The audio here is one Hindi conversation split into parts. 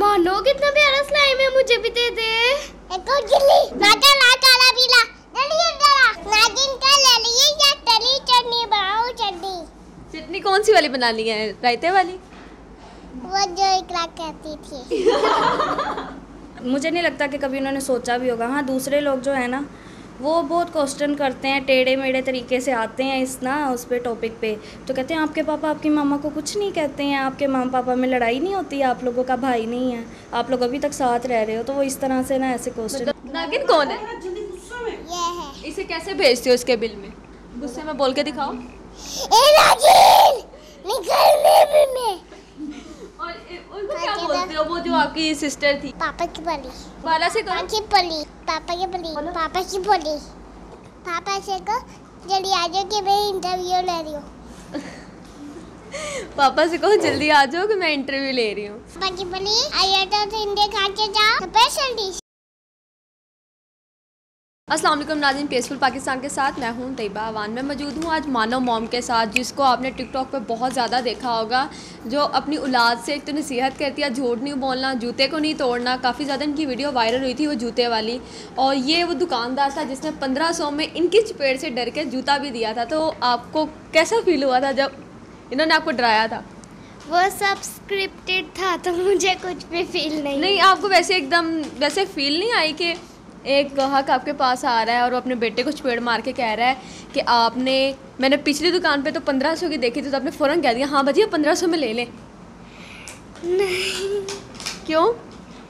मानो कितना प्यारा स्लाइम है मुझे भी दे दे। एक और गिल्ली नाचा ना काला पीला जल्दी जरा नागिन का ले लिए या तली चटनी बनाओ चटनी चटनी कौन सी वाली बनानी है? रायते वाली? वो जो इकरा कहती थी। मुझे नहीं लगता कि कभी उन्होंने सोचा भी होगा। हाँ दूसरे लोग जो है ना वो बहुत क्वेश्चन करते हैं टेढ़े मेढ़े तरीके से आते हैं इस ना उस पे टॉपिक पे। तो कहते हैं आपके पापा आपकी मामा को कुछ नहीं कहते हैं आपके मामा पापा में लड़ाई नहीं होती आप लोगों का भाई नहीं है आप लोग अभी तक साथ रह रहे हो तो वो इस तरह से ना ऐसे क्वेश्चन नागिन कौन है? इसे कैसे भेजते हो इसके बिल में? गुस्से में बोल के दिखाओ। निकल में। उनको क्या बोलते हो? वो जो आपकी सिस्टर थी। पापा की पली वाला से करो। की पली पापा की पली पापा की पली पापा से को जल्दी आ जाओ कि मैं इंटरव्यू ले रही हूँ। पापा से कहो जल्दी आ जाओ कि मैं इंटरव्यू ले रही हूँ। पापा की बोली आई आई टी इंडिया खा के जाओ। स्पेशल डिश वालेकुम नाजिन पीसफुल पाकिस्तान के साथ मैं हूँ तैयबा अवान। में मौजूद हूँ आज मानव मॉम के साथ जिसको आपने टिकटॉक पे बहुत ज़्यादा देखा होगा जो अपनी औलाद से एक तो नसीहत करती है झूठ नहीं बोलना जूते को नहीं तोड़ना। काफ़ी ज़्यादा इनकी वीडियो वायरल हुई थी वो जूते वाली। और ये वो दुकानदार था जिसने पंद्रह सौ में इनकी चपेट से डर के जूता भी दिया था। तो आपको कैसा फील हुआ था जब इन्होंने आपको डराया था? वो सब स्क्रिप्टेड था तो मुझे कुछ भी फील नहीं नहीं आपको वैसे एकदम वैसे फील नहीं आई कि एक ग्राहक आपके पास आ रहा है और वो अपने बेटे को चपेड़ मार के कह रहा है कि आपने मैंने पिछली दुकान पे तो पंद्रह सौ की देखी थी तो आपने फ़ौरन कह दिया हाँ भैया पंद्रह सौ में ले लें। नहीं। क्यों?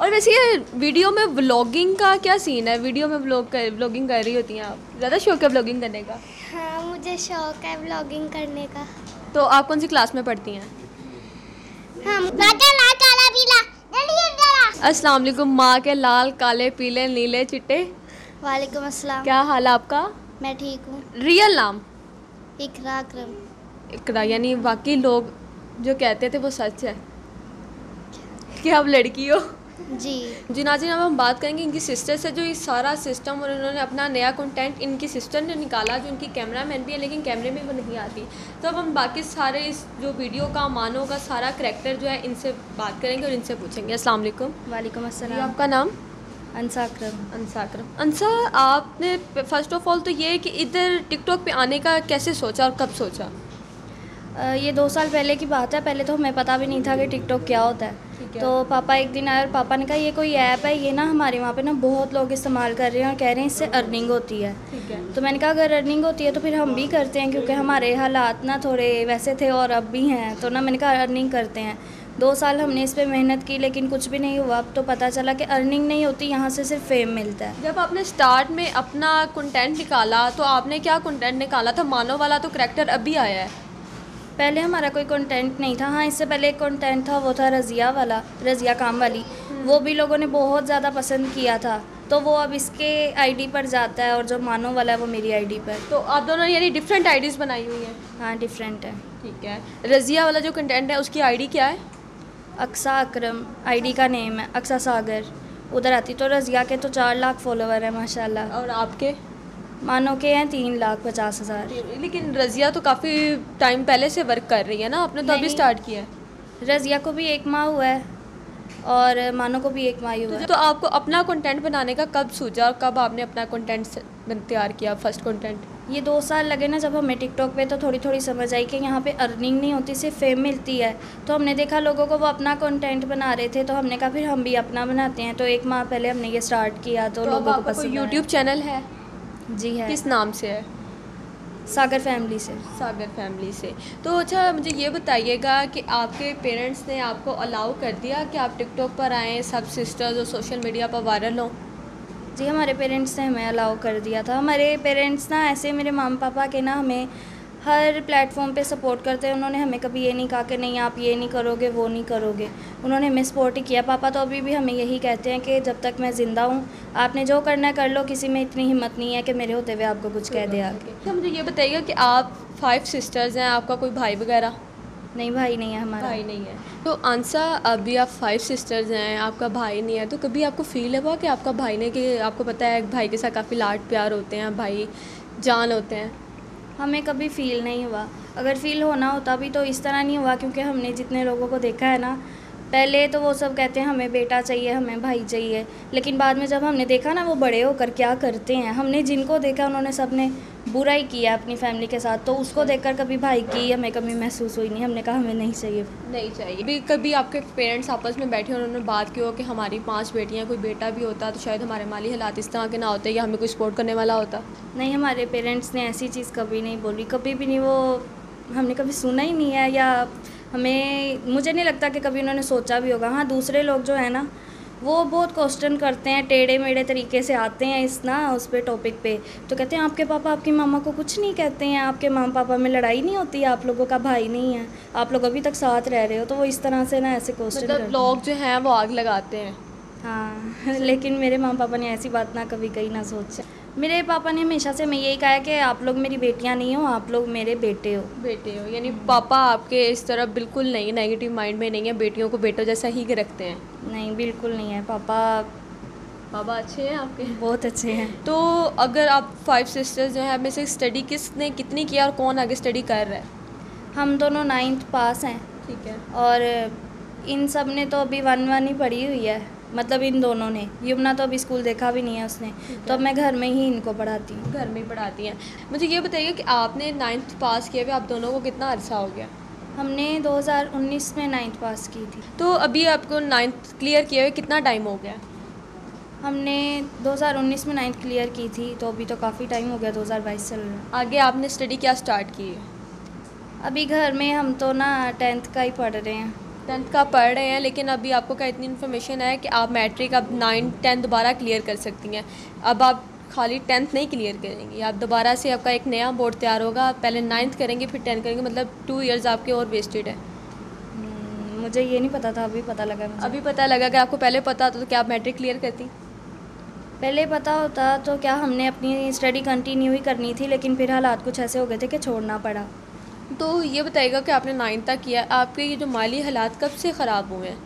और वैसे ये वीडियो में व्लॉगिंग का क्या सीन है? वीडियो में व्लॉग कर व्लॉगिंग कर रही होती हैं आप? ज़्यादा शौक है व्लॉगिंग करने का? हाँ मुझे शौक है व्लॉगिंग करने का। तो आप कौन सी क्लास में पढ़ती हैं? हम नाचा ना काला पीला जल्दी जरा अस्सलाम वालेकुम माँ के लाल काले पीले नीले चिट्टे। वालेकुम अस्सलाम। क्या हाल आपका? मैं ठीक हूँ। रियल नाम? इकरा अकरम। इकरा यानी बाकी लोग जो कहते थे वो सच है। क्या आप लड़की हो? जी। जी नाजिन अब हम बात करेंगे इनकी सिस्टर से जो ये सारा सिस्टम और इन्होंने अपना नया कंटेंट इनकी सिस्टर ने निकाला जो इनकी कैमरा मैन भी है लेकिन कैमरे में वो नहीं आती। तो अब हम बाकी सारे इस जो वीडियो का मानो का सारा करेक्टर जो है इनसे बात करेंगे और इनसे पूछेंगे। अस्सलाम वालेकुम। वालेकुम अस्सलाम। आपका नाम? अंसा अकरम अंसा अकरम अंसा आपने फ़र्स्ट ऑफ़ ऑल तो ये है कि इधर टिकटॉक पे आने का कैसे सोचा और कब सोचा? ये दो साल पहले की बात है पहले तो हमें पता भी नहीं था कि टिकटॉक क्या होता है। तो पापा एक दिन आए और पापा ने कहा ये कोई ऐप है ये ना हमारे वहाँ पे ना बहुत लोग इस्तेमाल कर रहे हैं और कह रहे हैं इससे अर्निंग होती है। है। तो मैंने कहा अगर अर्निंग होती है तो फिर हम भी करते हैं क्योंकि हमारे हालात ना थोड़े वैसे थे और अब भी हैं। तो ना मैंने कहा अर्निंग करते हैं। दो साल हमने इस पर मेहनत की लेकिन कुछ भी नहीं हुआ। अब तो पता चला कि अर्निंग नहीं होती यहाँ से सिर्फ़ फेम मिलता है। जब आपने स्टार्ट में अपना कंटेंट निकाला तो आपने क्या कंटेंट निकाला था? मानो वाला तो करेक्टर अभी आया है। पहले हमारा कोई कंटेंट नहीं था। हाँ इससे पहले एक कंटेंट था वो था रज़िया वाला रज़िया काम वाली। वो भी लोगों ने बहुत ज़्यादा पसंद किया था। तो वो अब इसके आईडी पर जाता है और जो मानो वाला है वो मेरी आईडी पर। तो आप दोनों यानी डिफरेंट आईडीज़ बनाई हुई हैं? हाँ डिफरेंट है। ठीक है। रज़िया वाला जो कंटेंट है उसकी आईडी क्या है? अक्सा अकरम। आईडी का नेम है अक्सा सागर। उधर आती तो रज़िया के तो चार लाख फॉलोवर है माशाल्लाह। और आपके? मानो के हैं तीन लाख पचास हज़ार। लेकिन रज़िया तो काफ़ी टाइम पहले से वर्क कर रही है ना आपने तो अभी स्टार्ट किया है। रज़िया को भी एक माह हुआ है और मानो को भी एक माह ही हुआ है। तो आपको अपना कंटेंट बनाने का कब सूझा और कब आपने अपना कंटेंट तैयार किया फ़र्स्ट कंटेंट ये दो साल लगे ना जब हमें टिकटॉक पे तो थोड़ी थोड़ी समझ आई कि यहाँ पे अर्निंग नहीं होती सिर्फ़ फेम मिलती है। तो हमने देखा लोगों को वो अपना कंटेंट बना रहे थे तो हमने कहा फिर हम भी अपना बनाते हैं। तो एक माह पहले हमने ये स्टार्ट किया तो, तो लोगों को पसंद यूट्यूब चैनल है। जी है। किस नाम से है? सागर फैमिली से। सागर फैमिली से। तो अच्छा मुझे ये बताइएगा कि आपके पेरेंट्स ने आपको अलाउ कर दिया कि आप टिकटॉक पर आएँ सब सिस्टर्स और सोशल मीडिया पर वायरल हों? जी हमारे पेरेंट्स ने हमें अलाउ कर दिया था। हमारे पेरेंट्स ना ऐसे मेरे माम पापा के ना हमें हर प्लेटफॉर्म पे सपोर्ट करते हैं। उन्होंने हमें कभी ये नहीं कहा कि नहीं आप ये नहीं करोगे वो नहीं करोगे। उन्होंने हमें सपोर्ट ही किया। पापा तो अभी भी हमें यही कहते हैं कि जब तक मैं ज़िंदा हूँ आपने जो करना है कर लो। किसी में इतनी हिम्मत नहीं है कि मेरे होते हुए आपको कुछ कह दे आगे। तो मुझे ये बताइएगा कि आप फाइव सिस्टर्स हैं आपका कोई भाई वगैरह? नहीं भाई नहीं है हमारा। भाई नहीं है। तो आंसा अभी आप फाइव सिस्टर्स हैं आपका भाई नहीं है तो कभी आपको फील हुआ कि आपका भाई ने कि आपको पता है भाई के साथ काफ़ी लाड प्यार होते हैं भाई जान होते हैं? हमें कभी फील नहीं हुआ। अगर फील होना होता भी तो इस तरह नहीं हुआ क्योंकि हमने जितने लोगों को देखा है ना, पहले तो वो सब कहते हैं, हमें बेटा चाहिए, हमें भाई चाहिए। लेकिन बाद में जब हमने देखा ना, वो बड़े होकर क्या करते हैं? हमने जिनको देखा, उन्होंने सबने बुरा ही किया अपनी फैमिली के साथ तो उसको देखकर कभी भाई की हमें कभी महसूस हुई नहीं हमने कहा हमें नहीं चाहिए। नहीं चाहिए। भी कभी आपके पेरेंट्स आपस में बैठे उन्होंने बात की हो कि हमारी पाँच बेटियाँ कोई बेटा भी होता तो शायद हमारे माली हालात इस तरह के ना होते या हमें कोई सपोर्ट करने वाला होता। नहीं हमारे पेरेंट्स ने ऐसी चीज़ कभी नहीं बोली। कभी भी नहीं वो हमने कभी सुना ही नहीं है या हमें मुझे नहीं लगता कि कभी उन्होंने सोचा भी होगा। हाँ दूसरे लोग जो है ना वो बहुत क्वेश्चन करते हैं टेढ़े मेढ़े तरीके से आते हैं इस ना उस पर टॉपिक पे। तो कहते हैं आपके पापा आपकी मामा को कुछ नहीं कहते हैं आपके मामा पापा में लड़ाई नहीं होती आप लोगों का भाई नहीं है आप लोग अभी तक साथ रह रहे हो तो वो इस तरह से ना ऐसे क्वेश्चन मतलब लोग जो हैं वो आग लगाते हैं। हैं लेकिन मेरे मामा पापा ने ऐसी बात ना कभी कहीं ना सोचा। मेरे पापा ने हमेशा से मैं यही कहा है कि आप लोग मेरी बेटियाँ नहीं हो आप लोग मेरे बेटे हो। बेटे हो यानी पापा आपके इस तरह बिल्कुल नहीं नेगेटिव माइंड में नहीं है बेटियों को बेटों जैसा ही रखते हैं। नहीं बिल्कुल नहीं है। पापा पापा अच्छे हैं आपके? बहुत अच्छे हैं। तो अगर आप फाइव सिस्टर्स जो हैं में से स्टडी किसने कितनी किया और कौन आगे स्टडी कर रहा है? हम दोनों नाइन्थ पास हैं। ठीक है। और इन सबने तो अभी वन वन ही पढ़ी हुई है। मतलब इन दोनों ने। यमुना तो अभी स्कूल देखा भी नहीं है उसने। तो अब मैं घर में ही इनको पढ़ाती हूँ। घर में ही पढ़ाती हैं। मुझे ये बताइए कि आपने नाइन्थ पास किया हुए आप दोनों को कितना अर्सा हो गया? हमने 2019 में नाइन्थ पास की थी। तो अभी आपको नाइन्थ क्लियर किए हुए कितना टाइम हो गया? हमने 2019 में नाइन्थ क्लियर की थी तो अभी तो काफ़ी टाइम हो गया 2022 चल रहा आगे आपने स्टडी क्या स्टार्ट की? है अभी घर में हम तो ना टेंथ का ही पढ़ रहे हैं। टेंथ का पढ़ रहे हैं लेकिन अभी आपको क्या इतनी इन्फॉर्मेशन है कि आप मैट्रिक अब नाइन टेंथ दोबारा क्लियर कर सकती हैं। अब आप खाली टेंथ नहीं क्लियर करेंगी। आप दोबारा से आपका एक नया बोर्ड तैयार होगा आप पहले नाइन्थ करेंगे फिर टेंथ करेंगे मतलब टू इयर्स आपके और वेस्टेड है। हम्म, मुझे ये नहीं पता था अभी पता लगा मुझे। अभी पता लगा कि आपको पहले पता होता तो क्या आप मैट्रिक क्लियर करती? पहले पता होता तो क्या हमने अपनी स्टडी कंटिन्यू ही करनी थी लेकिन फिर हालात कुछ ऐसे हो गए थे कि छोड़ना पड़ा। तो ये बताइएगा कि आपने नाइन्थ तक किया आपके ये जो माली हालात कब से ख़राब हुए हैं?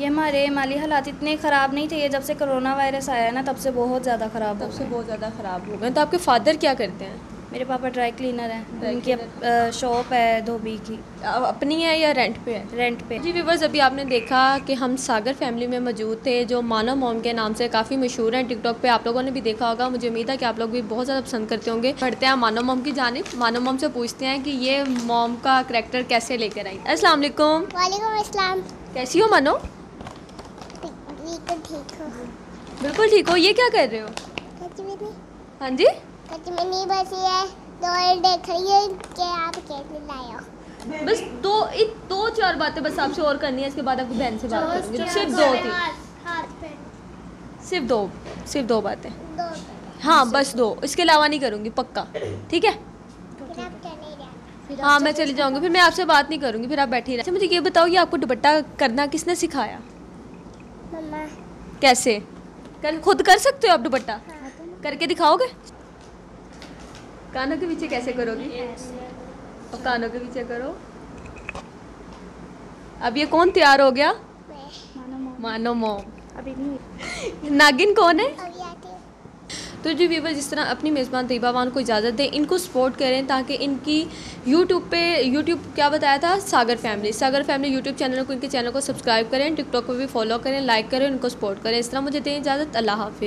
ये हमारे माली हालात इतने ख़राब नहीं थे ये जब से कोरोना वायरस आया है ना तब से बहुत ज़्यादा ख़राब तब से बहुत ज़्यादा ख़राब हो गए। तो आपके फादर क्या करते हैं? मेरे पापा ड्राई क्लीनर हैं। उनकी शॉप है धोबी की। अपनी है या रेंट पे है? रेंट पे। जी व्यूवर्स अभी आपने देखा कि हम सागर फैमिली में मौजूद थे जो मानव मोम के नाम से काफ़ी मशहूर हैं। टिकटॉक पे आप लोगों ने भी देखा होगा मुझे उम्मीद है कि आप लोग भी बहुत ज़्यादा पसंद करते होंगे। बढ़ते हैं मानव मोम की जानब। मानव मोम से पूछते हैं कि ये मोम का करेक्टर कैसे लेकर आई? अस्सलाम वालेकुम वालेकुम कैसी हो मानो बिल्कुल ठीक हो। बिल्कुल ठीक हो। ये क्या कर रहे हो? हाँ जी। कच्ची में नहीं बसी है तो देख रही है कि आप कैसे लाए हो। बस दो एक दो चार बातें बस आपसे और करनी है इसके बाद आपको बहन से बात करूँगी। सिर्फ़ दो थी। सिर्फ़ दो सिर्फ़ दो बातें। हाँ बस दो। इसके अलावा नहीं करूँगी पक्का। ठीक है? हाँ? मैं चली जाऊँगी। फिर मैं आपसे बात नहीं करूँगी फिर आप बैठी रहे। अच्छा मुझे ये बताओ कि आपको दुपट्टा करना किसने सिखाया? मम्मा। कैसे? कर खुद कर सकते हो आप दुपट्टा? करके दिखाओगे? कानों के पीछे कैसे करोगी? और कानों के पीछे करो। अब ये कौन तैयार हो गया? मैं। मानो मोम अभी नहीं। नागिन कौन है? हूँ तो जो व्यूवर जिस तरह अपनी मेज़बान तैयबावान को इजाज़त दें, इनको सपोर्ट करें ताकि इनकी यूट्यूब पे यूट्यूब क्या बताया था? Sagar family Sagar family YouTube channel को, इनके चैनल को सब्सक्राइब करें टिकटॉक पर भी फॉलो करें लाइक करें उनको सपोर्ट करें। इस तरह मुझे दें इजाज़त। अल्लाह हाफिज़